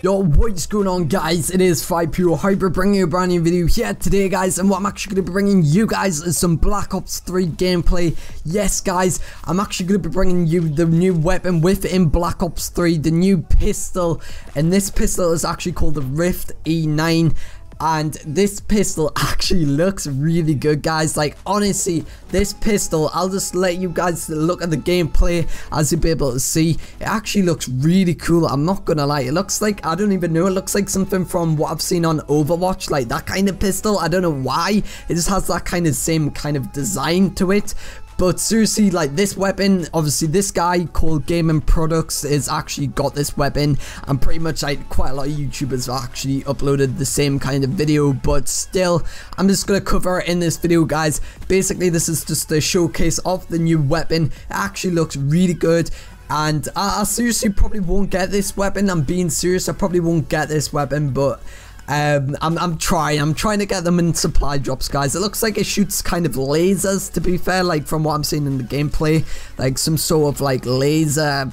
Yo, what's going on guys? It is Viperio Hybrid bringing you a brand new video here today guys and what I'm actually going to be bringing you guys is some Black Ops 3 gameplay. Yes guys, I'm actually going to be bringing you the new weapon within Black Ops 3, the new pistol and this pistol is actually called the Rift E9 and this pistol actually looks really good guys. Like honestly this pistol i'll just let you guys look at the gameplay as you'll be able to see. It actually looks really cool i'm not gonna lie. It looks like i don't even know it looks like something from what i've seen on overwatch like that kind of pistol. I don't know why it just has that kind of same kind of design to it but seriously, like this weapon, obviously this guy called Gaming Products is actually got this weapon and pretty much like quite a lot of YouTubers have actually uploaded the same kind of video but still, I'm just going to cover it in this video guys. Basically, this is just a showcase of the new weapon. It actually looks really good and I, I seriously probably won't get this weapon. I'm being serious, I probably won't get this weapon but um, I'm, I'm trying. I'm trying to get them in supply drops, guys. It looks like it shoots kind of lasers, to be fair, like from what I'm seeing in the gameplay. Like some sort of like laser.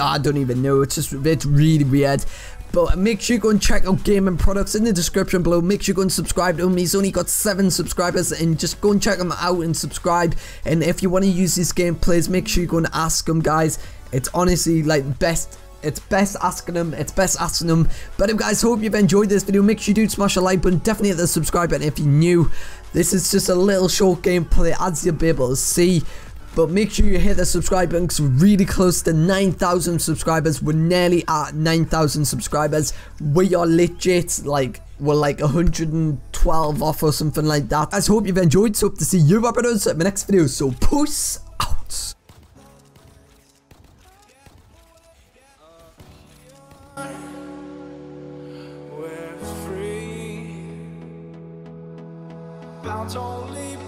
I don't even know. It's just, it's really weird. But make sure you go and check out Gaming Products in the description below. Make sure you go and subscribe to him. He's only got 7 subscribers and just go and check him out and subscribe. And if you want to use these gameplays, make sure you go and ask him, guys. It's honestly like best it's best asking them. It's best asking them. But um, guys, hope you've enjoyed this video. Make sure you do smash a like button. Definitely hit the subscribe button if you're new. This is just a little short gameplay as you'll be able to see. But make sure you hit the subscribe button because we're really close to 9,000 subscribers. We're nearly at 9,000 subscribers. We are legit like we're like 112 off or something like that. I hope you've enjoyed. So hope to see you brothers at my next video. So peace out. Bound only.